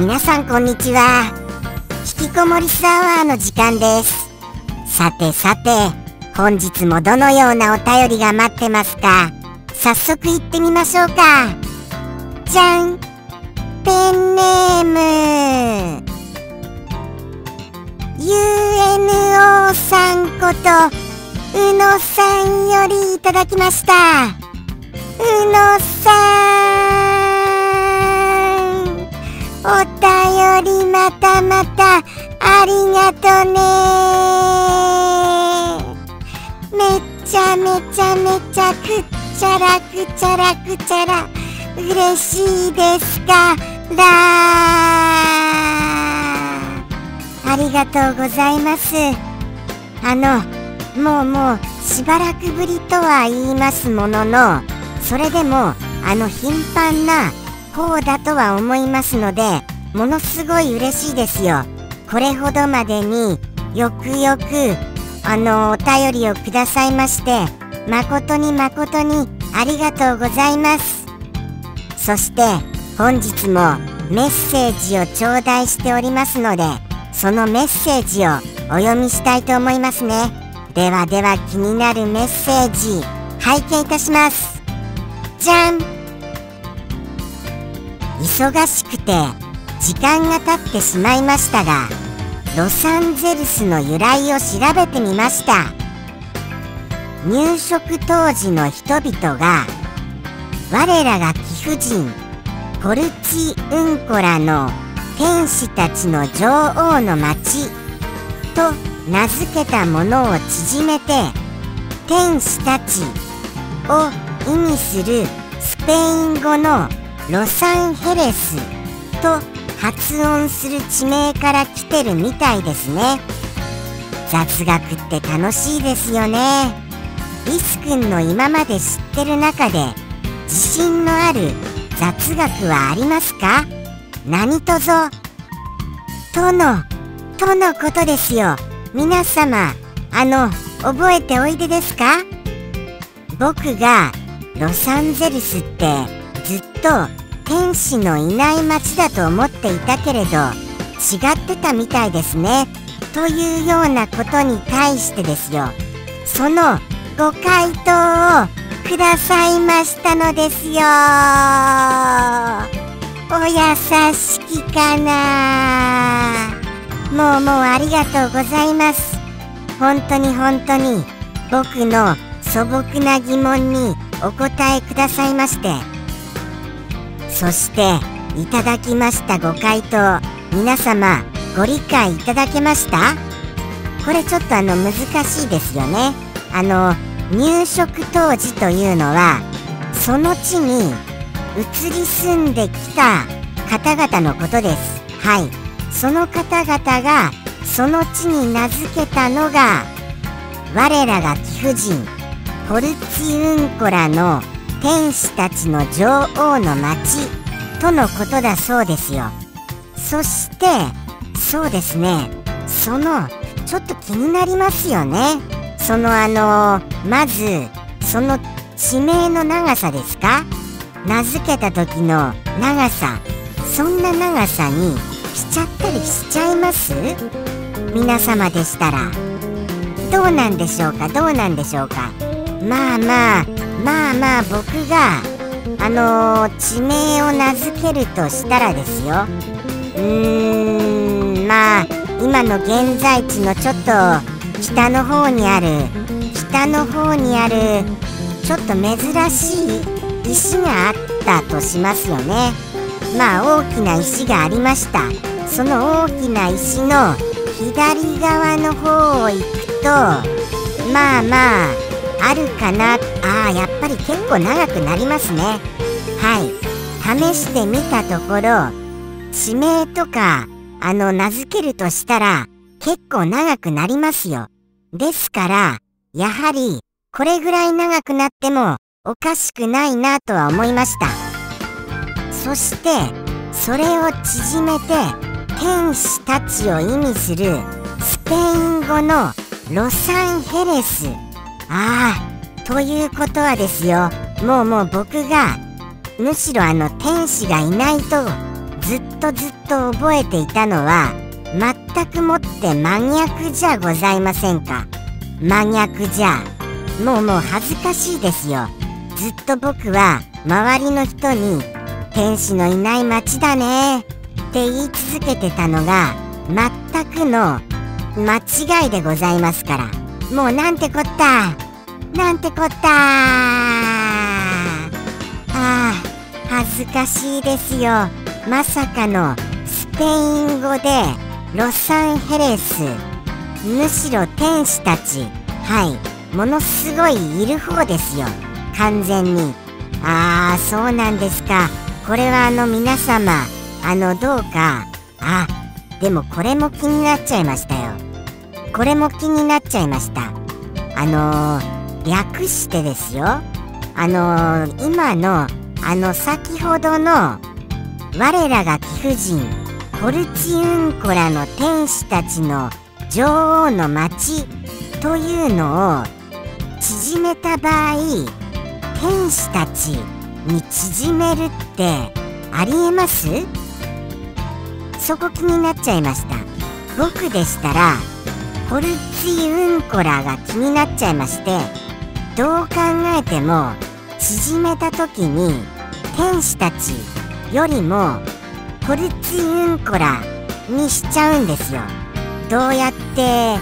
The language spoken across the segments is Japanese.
皆さんこんにちは。引きこもりスアワーの時間です。さてさて本日もどのようなお便りが待ってますか？早速行ってみましょうか。じゃん。ペンネーム。UNO さんことうのさんよりいただきました。うのさん。りまたまたありがとね。めっちゃめちゃめちゃくっちゃらくちゃらくちゃら。嬉しいですからありがとうございます。あのもうもうしばらくぶりとは言いますもののそれでもあの頻繁な方だとは思いますのでものすごい嬉しいですよ。これほどまでによくよくあのお便りをくださいまして誠に誠にありがとうございます。そして本日もメッセージを頂戴しておりますのでそのメッセージをお読みしたいと思いますね。ではでは気になるメッセージ拝見いたします。じゃん。忙しくて時間が経ってしまいましたがロサンゼルスの由来を調べてみました。入植当時の人々が我らが貴婦人ポルチウンコラの天使たちの女王の町と名付けたものを縮めて天使たちを意味するスペイン語のロサンヘレスと発音する地名から来てるみたいですね。雑学って楽しいですよね。リス君の今まで知ってる中で自信のある雑学はありますか？何とぞ。とのとのことですよ。皆様あの覚えておいでですか？僕がロサンゼルスってずっと天使のいない街だと思っていたけれど違ってたみたいですね。というようなことに対してですよ。そのご回答をくださいましたのですよ。お優しきかな。もうもうありがとうございます。本当に本当に僕の素朴な疑問にお答えくださいまして。そしていただきましたご回答皆様ご理解いただけました？これちょっとあの難しいですよね。あの入植当時というのはその地に移り住んできた方々のことです。はい。その方々がその地に名付けたのが我らが貴婦人ポルチウンコラの天使たちの女王の町とのことだそうですよ。そしてそうですね。そのちょっと気になりますよね。そのあのまずその地名の長さですか？名付けた時の長さ。そんな長さにしちゃったりしちゃいます？皆様でしたら。どうなんでしょうか？どうなんでしょうか？まあまあまあまあ僕があのー、地名を名付けるとしたらですよ。うーんまあ今の現在地のちょっと北の方にある北の方にあるちょっと珍しい石があったとしますよね。まあ大きな石がありました。その大きな石の左側の方を行くとまあまああるかな？ああやっぱり結構長くなりますね。はい。試してみたところ地名とかあの名付けるとしたら結構長くなりますよ。ですからやはりこれぐらい長くなってもおかしくないなとは思いました。そしてそれを縮めて天使たちを意味するスペイン語のロサンヘレスああということはですよ。もうもう僕がむしろあの天使がいないとずっとずっと覚えていたのは全くもって真逆じゃございませんか。真逆じゃ。もうもう恥ずかしいですよ。ずっと僕は周りの人に天使のいない街だねって言い続けてたのが全くの間違いでございますから。もうなんてこった。なんてこった。ああ恥ずかしいですよ。まさかのスペイン語でロサンヘレス。むしろ天使たち。はい。ものすごいいる方ですよ。完全に。ああそうなんですか。これはあの皆様。あのどうか。あでもこれも気になっちゃいましたよ。これも気になっちゃいました。あのー、略してですよ。あのー、今のあの先ほどの我らが貴婦人ポルチウンコラの天使たちの女王の町というのを縮めた場合天使たちに縮めるってありえます？そこ気になっちゃいました。僕でしたらポルツィウンコラが気になっちゃいましてどう考えても縮めた時に天使たちよりもポルツィウンコラにしちゃうんですよ。どうやって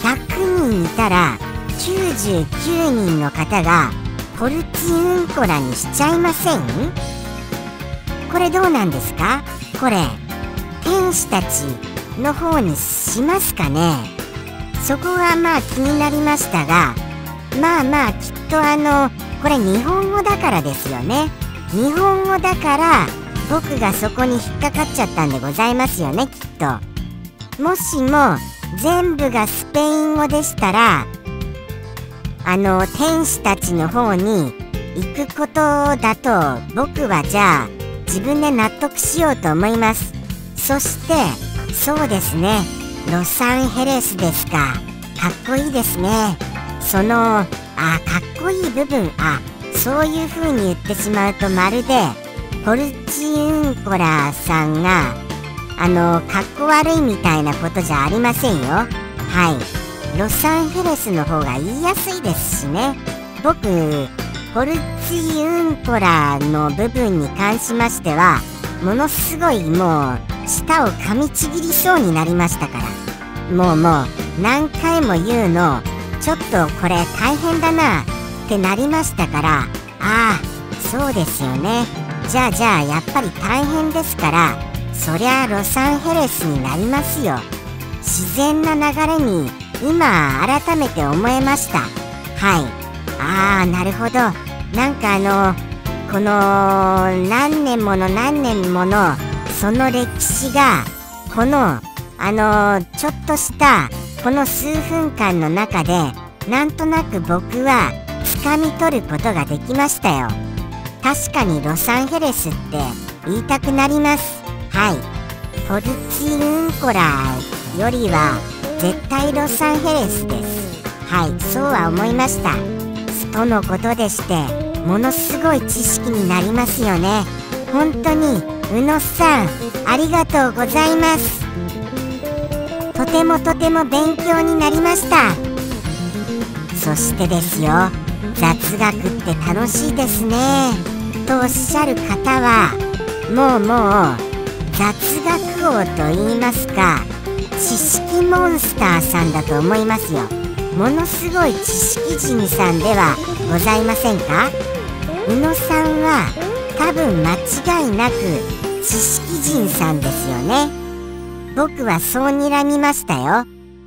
100人いたら99人の方がポルツィウンコラにしちゃいません？これどうなんですか？これ天使たちの方にしますかね？そこはまあ気になりましたがまあまあきっとあのこれ日本語だからですよね。日本語だから僕がそこに引っかかっちゃったんでございますよねきっと。もしも全部がスペイン語でしたらあの天使たちの方に行くことだと僕はじゃあ自分で納得しようと思います。そしてそうですね。ロサンヘレスですか。かっこいいですね。そのあかっこいい部分。あそういう風に言ってしまうとまるでポルチウンコラさんがあのかっこ悪いみたいなことじゃありませんよ。はい。ロサンヘレスの方が言いやすいですしね。僕ポルチウンコラの部分に関しましてはものすごいもう舌を噛みちぎりそうになりましたから。もうもう何回も言うのちょっとこれ大変だなってなりましたから。ああそうですよね。じゃあじゃあやっぱり大変ですからそりゃロサンヘレスになりますよ。自然な流れに今改めて思えました。はい。ああなるほど。なんかあのこの何年もの何年ものその歴史がこのあのちょっとしたこの数分間の中でなんとなく僕は掴み取ることができましたよ。確かにロサンゼルスって言いたくなります。はい。ポルチウンコラよりは絶対ロサンゼルスです。はいそうは思いました。とのことでしてものすごい知識になりますよね。本当に宇野さんありがとうございます。とてもとても勉強になりました。そしてですよ雑学って楽しいですね。とおっしゃる方はもうもう雑学王と言いますか知識モンスターさんだと思いますよ。ものすごい知識人さんではございませんか？宇野さんは多分間違いなく知識人さんですよね。僕はそう睨みましたよ。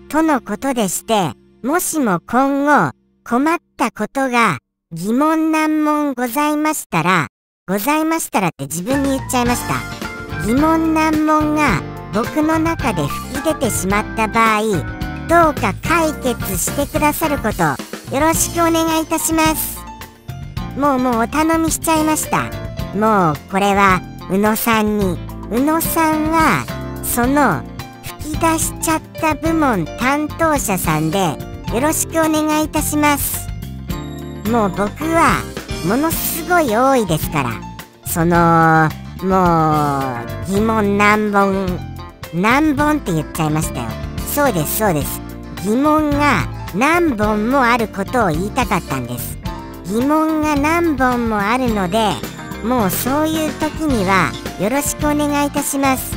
とのことでしてもしも今後困ったことが疑問難問ございましたらございましたらって自分に言っちゃいました。疑問難問が僕の中で吹き出てしまった場合どうか解決してくださることよろしくお願いいたします。もうもうお頼みしちゃいました。もうこれは宇野さんに。宇野さんはその吹き出しちゃった部門担当者さんでよろしくお願いいたします。もう僕はものすごい多いですから。そのもう疑問何本何本って言っちゃいましたよ。そうですそうです。疑問が何本もあることを言いたかったんです。疑問が何本もあるのでもうそういう時にはよろしくお願いいたします。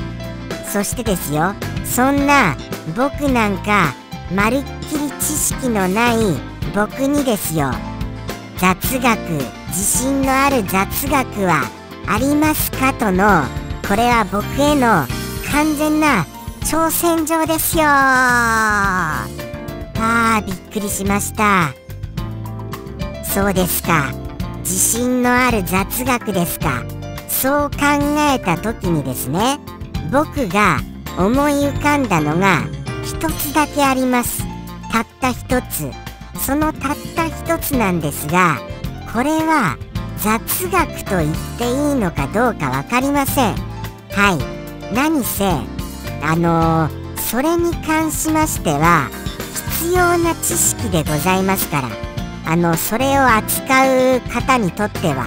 そしてですよそんな僕なんかまるっきり知識のない僕にですよ。雑学自信のある雑学はありますかとのこれは僕への完全な挑戦状ですよ。あーびっくりしました。そうですか。自信のある雑学ですか？そう考えた時にですね僕が思い浮かんだのが一つだけあります。たった一つ。そのたった一つなんですがこれは雑学と言っていいのかどうか分かりません。はい。何せあのー、それに関しましては必要な知識でございますから。あのそれを扱う方にとっては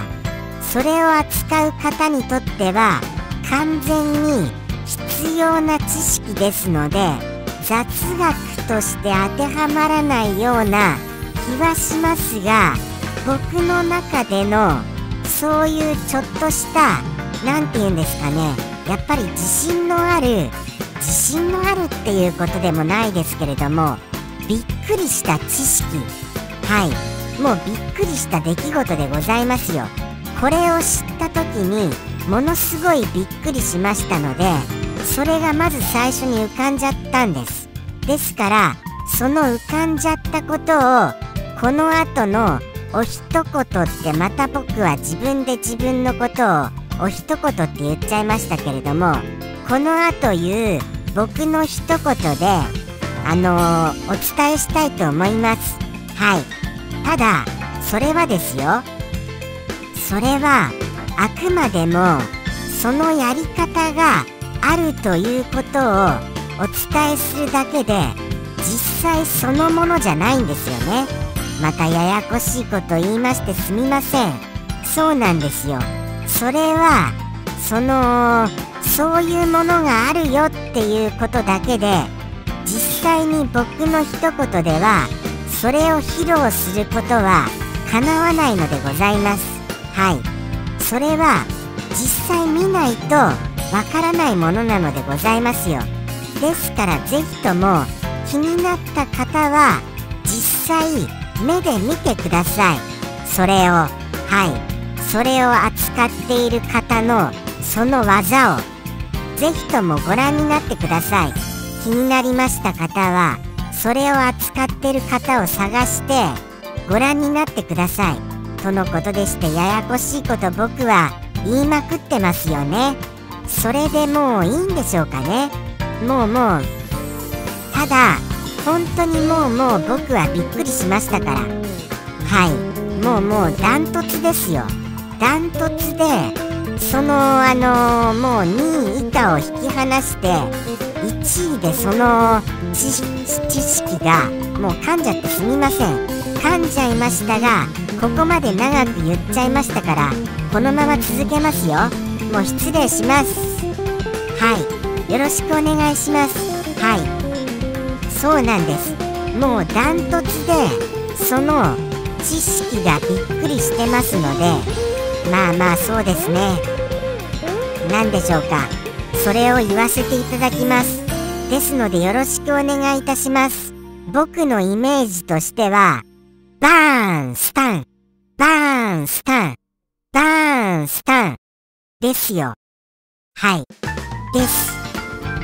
それを扱う方にとっては完全に必要な知識ですので雑学として当てはまらないような気はしますが僕の中でのそういうちょっとした何て言うんですかねやっぱり自信のある自信のあるっていうことでもないですけれどもびっくりした知識。はい。もうびっくりした出来事でございますよ。これを知った時にものすごいびっくりしましたのでそれがまず最初に浮かんじゃったんです。ですからその浮かんじゃったことをこの後のお一言ってまた僕は自分で自分のことをお一言って言っちゃいましたけれどもこの後言う僕の一言であのー、お伝えしたいと思います。はい。ただそれはですよ。それはあくまでもそのやり方があるということをお伝えするだけで実際そのものじゃないんですよね。またややこしいこと言いましてすみません。そうなんですよ。それはそのそういうものがあるよっていうことだけで実際に僕の一言ではそれを披露することは叶わないのでございます。はい。それは実際見ないとわからないものなのでございますよ。ですから是非とも気になった方は実際目で見てください。それをはい。それを扱っている方のその技を是非ともご覧になってください。気になりました方はそれを扱ってる方を探してご覧になってください。とのことでしてややこしいこと僕は言いまくってますよね。それでもういいんでしょうかね。もうもうただ本当にもうもう僕はびっくりしましたから。はい。もうもうダントツですよ。ダントツでそのあのー、もう2位以下を引き離して1位でその知識がもう噛んじゃってすみません。噛んじゃいましたがここまで長く言っちゃいましたからこのまま続けますよ。もう失礼します。はい。よろしくお願いします。はい。そうなんです。もうダントツでその知識がびっくりしてますのでまあまあそうですね。何でしょうか。それを言わせていただきます。ですのでよろしくお願いいたします。僕のイメージとしてはバーンスタン。バーンスタン。バーンスタン。ですよ。はい。です。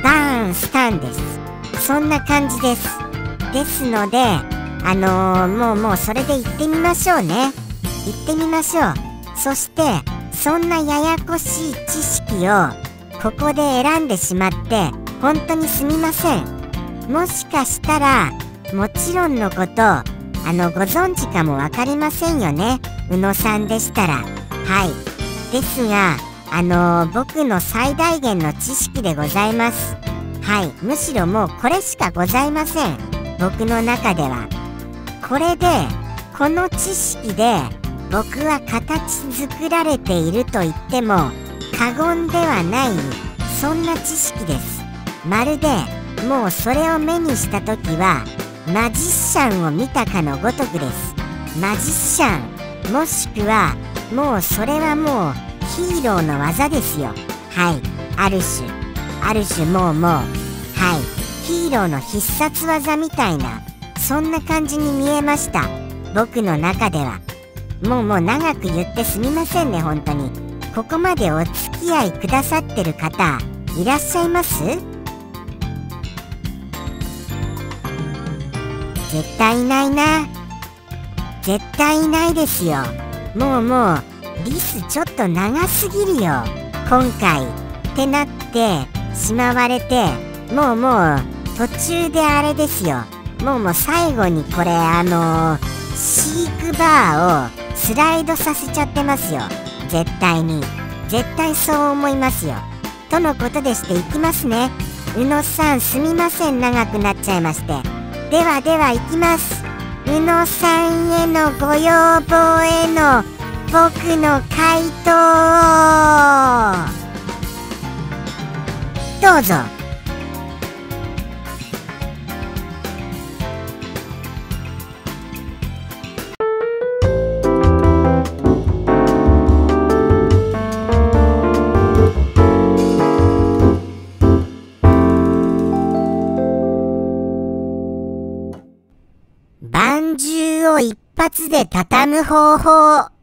バーンスタンです。そんな感じです。ですのであのー、もうもうそれで行ってみましょうね。行ってみましょう。そしてそんなややこしい知識をここで選んでしまって本当にすみません。もしかしたらもちろんのことあのご存知かも分かりませんよね。宇野さんでしたら。はい。ですがあのー、僕の最大限の知識でございます。はい。むしろもうこれしかございません。僕の中では。これでこの知識で僕は形作られていると言っても過言ではないそんな知識です。まるでもうそれを目にした時はマジシャンを見たかのごとくです。マジシャンもしくはもうそれはもうヒーローの技ですよ。はい。ある種。ある種もうもう。はい。ヒーローの必殺技みたいなそんな感じに見えました。僕の中では。もうもう長く言ってすみませんね本当に。ここまでお付き合いくださってる方いらっしゃいます？絶対いないな。絶対いないですよ。もうもうリスちょっと長すぎるよ。今回ってなってしまわれてもうもう途中であれですよ。もうもう最後にこれあのー、飼育バーをスライドさせちゃってますよ。絶対に絶対そう思いますよ。とのことでしていきますね。宇野さんすみません長くなっちゃいまして。ではでは行きます。宇野さんへのご要望への僕の回答どうぞ。発で畳む方法。